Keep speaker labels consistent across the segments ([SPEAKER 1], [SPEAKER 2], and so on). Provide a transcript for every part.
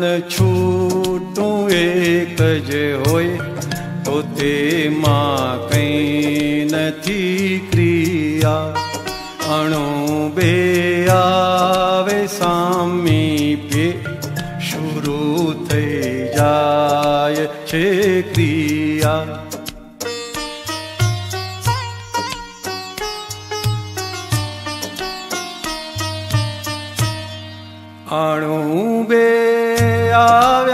[SPEAKER 1] ગુણ છૂટું એક જ હોય તો તેમાં કંઈ નથી ક્રિયા અણુ બે આવે સામીપ્ય શરૂ થઈ જાય છે ક્રિયા અણુ બે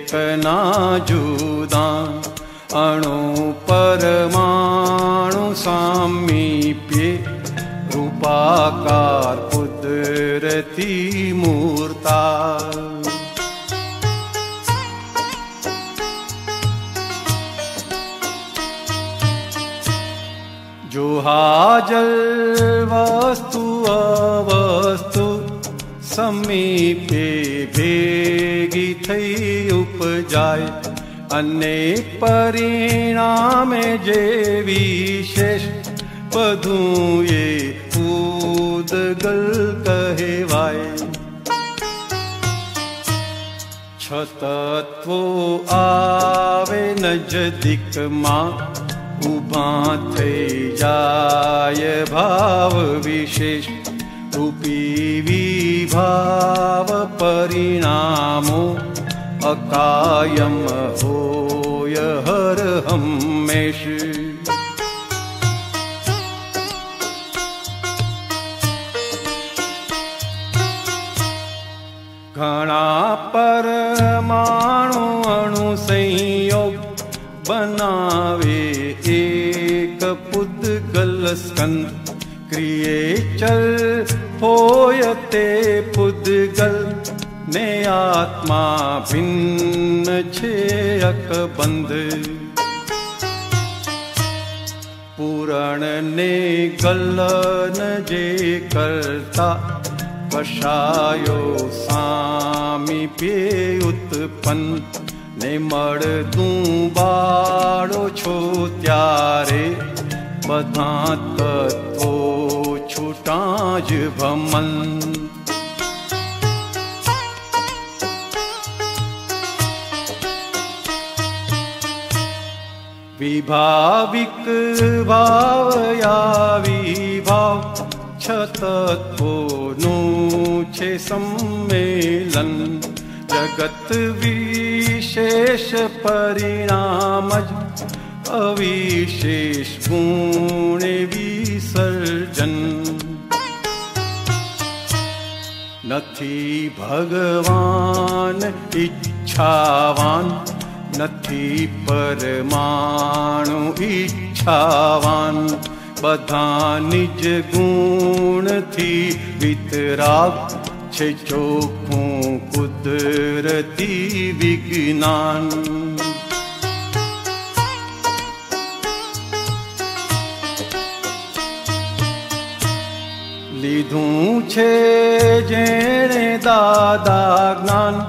[SPEAKER 1] एक ना जुदा, अणु परमाणु सामीप्ये रूपाकार कुदरती मूर्ता। जुहा जल वस्तु अवस्तु समीपे भेगी थई ભેગી થઈ ઉપજાય અને પરિણામે જે વિશેષ બધું એ ઉદગલ કહેવાય છતત્વો આવે નજદીકમાં ઉભા થઈ જાય ભાવ વિશેષ રૂપી વિભાવ પરિણામો अकायम होय हर हमेश घणा परमाणु अणु संयोग बनावे एक पुतकल स्कन् क्रिये चल पोय ते पुत्कल् પુદ્ગલ ને આત્મા ભિન્ન છે અકબંધ પૂરણ ને ગલન જે કરતા કશાયો સામીપ્યે ઉત્પન્ન ને મળતું બાળો છો ત્યારે બધા તત્વો છૂટા જ ભમન विभाविक भावया विभाव भावयाविभाक्षो नो छे सम्मेलन् जगत् विशेष परिणामज अविशेष पूर्णे विसर्जन्। नथि भगवान् इच्छावान् નથી પરમાણુ ઈચ્છાવાન બધા નિજ ગુણથી વિતરાગ છે ચોખ્ખું કુદરતી વિજ્ઞાન લીધું છે જેણે દાદા જ્ઞાન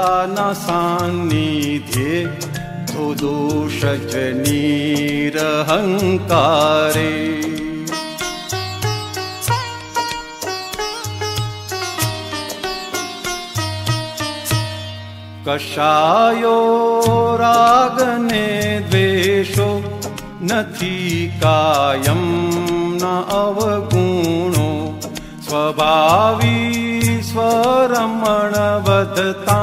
[SPEAKER 1] सान्निध्ये दु कषायो रागने द्वेषो नी कायं न अवगुणो। स्वभावी स्वरमणवदता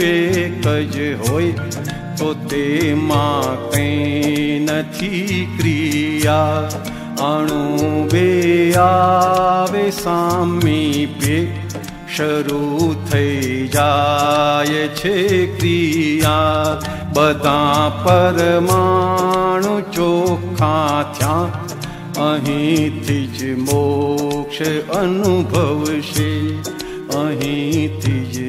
[SPEAKER 1] એક જ હોય તો તેમાં કંઈ નથી ક્રિયા અણુ બે આવે સામીપ્ય શરૂ થઈ જાય છે ક્રિયા બધા પરમાણુ ચોખ્ખા થયા અહીંથી જ મોક્ષ અનુભવશે અહીંથી જ મોક્ષ